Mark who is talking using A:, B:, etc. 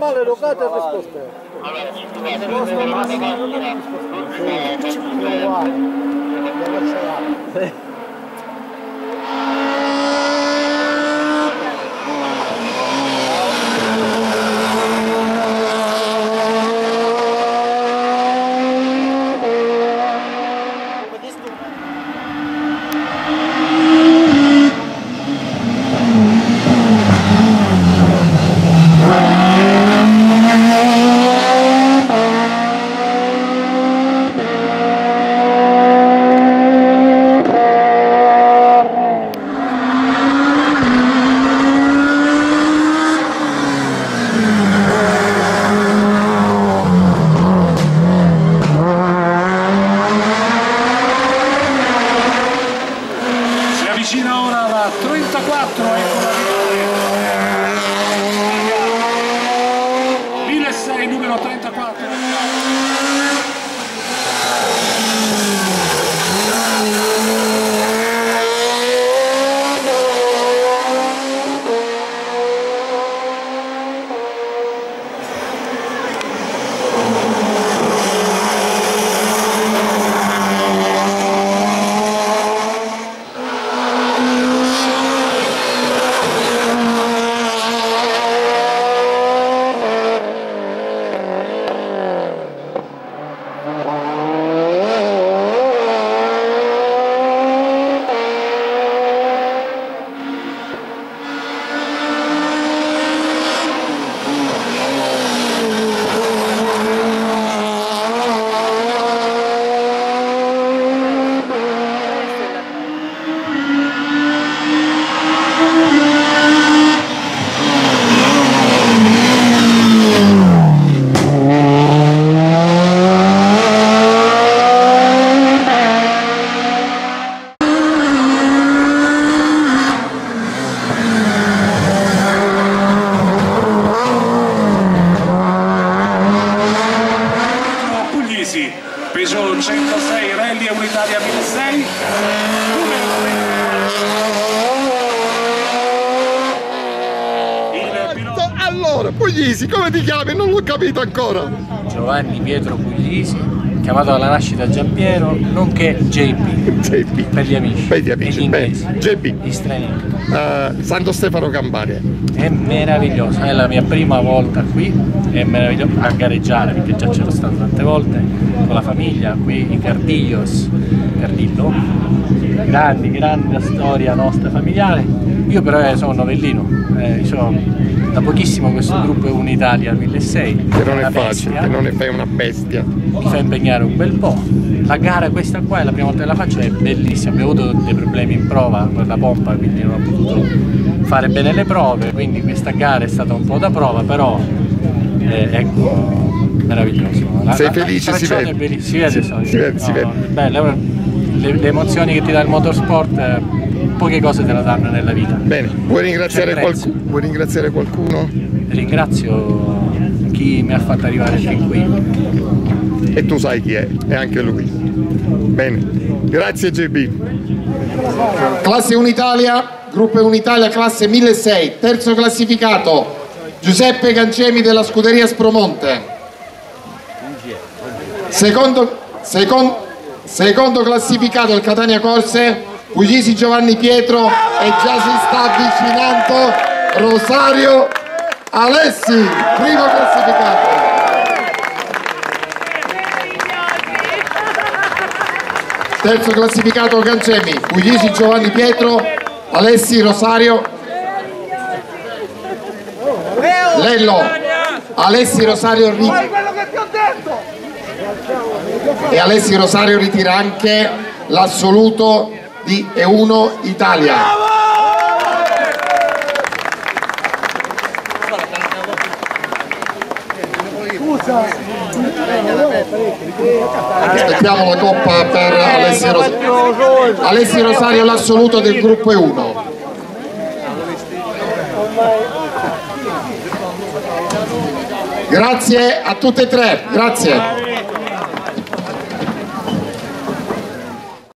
A: maleducate risposte. Risposte massime non risposte. Sì, uguale.
B: Puglisi,
C: come ti chiami? Non l'ho capito ancora.
D: Giovanni Pietro Puglisi, chiamato alla nascita Giampiero, nonché JP
C: JB.
D: per gli amici.
C: Per gli amici, bene. JB.
D: Gli stranieri.
C: Eh, Santo Stefano Campania.
D: È meraviglioso, è la mia prima volta qui, è meraviglioso a gareggiare perché già c'ero stato tante volte con la famiglia qui in Cardillos, Cardillo, grandi, grande storia nostra familiare. Io però eh, sono novellino, eh, sono da pochissimo questo gruppo è un'Italia 1006,
C: Che non è
D: una
C: facile,
D: bestia,
C: che non fai una bestia.
D: mi fa impegnare un bel po'. La gara questa qua è la prima volta che la faccio, è bellissima, abbiamo avuto dei problemi in prova con la pompa, quindi non ho potuto fare bene le prove, quindi questa gara è stata un po' da prova, però eh, ecco, meraviglioso. La-
C: Sei
D: la-
C: felice,
D: il
C: si vede.
D: è si vede,
C: Si-
D: so-
C: si vede, si vede.
D: no, è bello, è una- le, le emozioni che ti dà il motorsport, eh, poche cose te la danno nella vita.
C: Bene, vuoi ringraziare,
D: prezzo.
C: qualcuno? vuoi ringraziare qualcuno?
D: Ringrazio chi mi ha fatto arrivare fin qui.
C: E tu sai chi è, e anche lui. Bene, grazie JB.
E: Classe Unitalia, gruppo Unitalia classe 1006, terzo classificato Giuseppe Cancemi della scuderia Spromonte. Secondo, secon- secondo classificato il Catania Corse, Puglisi Giovanni Pietro e già si sta avvicinando Rosario Alessi, primo classificato. Terzo classificato Cancemi, Puglisi Giovanni Pietro, Alessi Rosario, Lello, Alessi Rosario ri- e Alessi Rosario ritira anche l'assoluto di E1 Italia. Aspettiamo la coppa per Alessi Rosario. Alessi Rosario l'assoluto del gruppo E1. Grazie a tutte e tre, grazie.